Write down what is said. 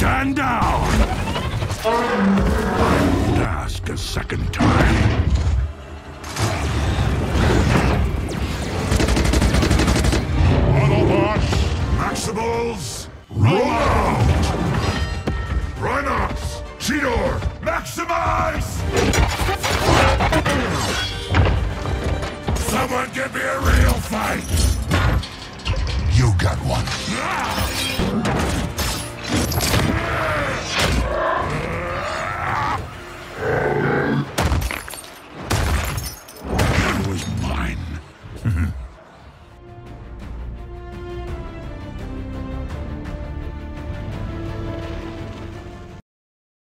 Stand down! I won't ask a second time. Autobots! Maximals! Roll out! Rhinox! Cheetor! Maximize! Someone give me a real fight! You got one. Ah! Mm-hmm.